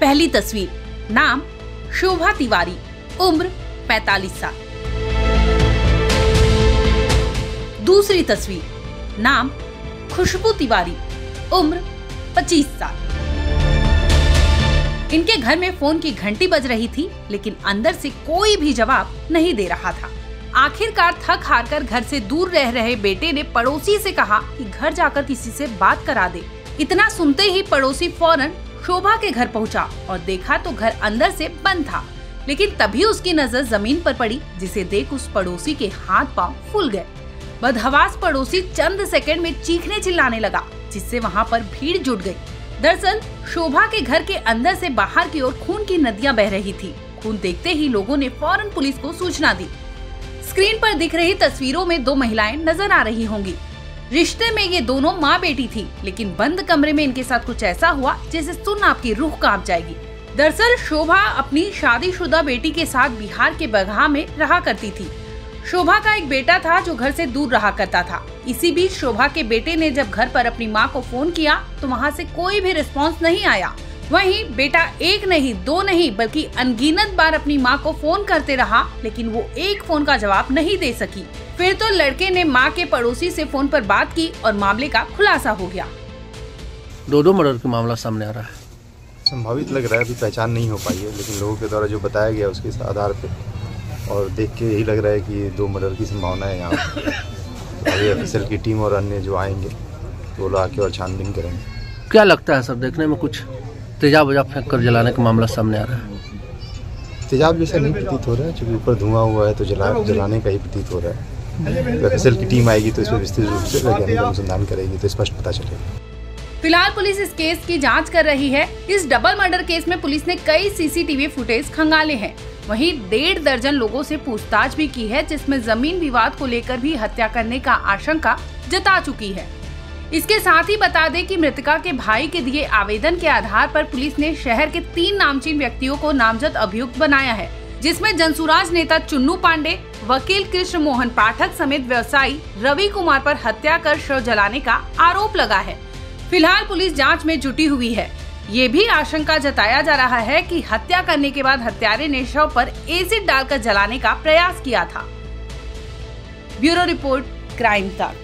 पहली तस्वीर। नाम शोभा तिवारी, उम्र 45 साल। दूसरी तस्वीर। नाम खुशबू तिवारी, उम्र 25 साल। इनके घर में फ़ोन की घंटी बज रही थी, लेकिन अंदर से कोई भी जवाब नहीं दे रहा था। आखिरकार थक हार कर घर से दूर रह रहे बेटे ने पड़ोसी से कहा कि घर जाकर किसी से बात करा दे। इतना सुनते ही पड़ोसी फ़ौरन शोभा के घर पहुँचा और देखा तो घर अंदर से बंद था, लेकिन तभी उसकी नज़र ज़मीन पर पड़ी, जिसे देख उस पड़ोसी के हाथ पाँव फूल गए। बदहवास पड़ोसी चंद सेकंड में चीखने चिल्लाने लगा, जिससे वहाँ पर भीड़ जुट गई। दरअसल, शोभा के घर के अंदर से बाहर की ओर खून की नदियाँ बह रही थी। खून देखते ही लोगों ने फ़ौरन पुलिस को सूचना दी। स्क्रीन पर दिख रही तस्वीरों में दो महिलाएँ नज़र आ रही होंगी। रिश्ते में ये दोनों माँ बेटी थी, लेकिन बंद कमरे में इनके साथ कुछ ऐसा हुआ जिसे सुन आपकी रूह काँप जाएगी। दरअसल, शोभा अपनी शादीशुदा बेटी के साथ बिहार के बगहा में रहा करती थी। शोभा का एक बेटा था जो घर से दूर रहा करता था। इसी बीच शोभा के बेटे ने जब घर पर अपनी माँ को फ़ोन किया तो वहाँ से कोई भी रिस्पॉन्स नहीं आया। वहीं बेटा एक नहीं दो नहीं बल्कि अनगिनत बार अपनी माँ को फ़ोन करते रहा लेकिन वो एक फ़ोन का जवाब नहीं दे सकी। फिर तो लड़के ने माँ के पड़ोसी से फ़ोन पर बात की और मामले का खुलासा हो गया। दो दो मर्डर का मामला सामने आ रहा है। संभावित लग रहा है अभी पहचान नहीं हो पाई है लेकिन लोगों के द्वारा जो बताया गया उसके आधार पर और देख के यही लग रहा है कि दो मर्डर की संभावना है यहाँ अभी एफ़ की टीम और अन्य जो आएँगे तो वो लोग आके और छानबीन करेंगे। क्या लगता है सर देखने में कुछ? तेजाब वजाब फेंक कर जलाने का मामला सामने आ रहा है। तेजाब जैसा नहीं प्रतीत हो रहा है? चूँकि ऊपर धुआँ हुआ है तो जला जलाने का ही प्रतीत हो रहा है। तो एफ़ की टीम आएगी तो इस पर विस्तृत रूप से वैज्ञानिक अनुसंधान करेगी तो स्पष्ट पता चलेगा। फ़िलहाल पुलिस इस केस की जाँच कर रही है। इस डबल मर्डर केस में पुलिस ने कई सीसीटीवी फुटेज खंगाले हैं। वहीं डेढ़ दर्जन लोगों से पूछताछ भी की है जिसमें ज़मीन विवाद को लेकर भी हत्या करने का आशंका जता चुकी है। इसके साथ ही बता दें कि मृतका के भाई के दिए आवेदन के आधार पर पुलिस ने शहर के तीन नामचीन व्यक्तियों को नामजद अभियुक्त बनाया है, जिसमें जनसुराज नेता चुन्नू पांडे, वकील कृष्ण मोहन पाठक समेत व्यवसायी रवि कुमार पर हत्या कर शव जलाने का आरोप लगा है। फ़िलहाल पुलिस जाँच में जुटी हुई है। ये भी आशंका जताया जा रहा है कि हत्या करने के बाद हत्यारे ने शव पर एसिड डालकर जलाने का प्रयास किया था। ब्यूरो रिपोर्ट, क्राइम तक।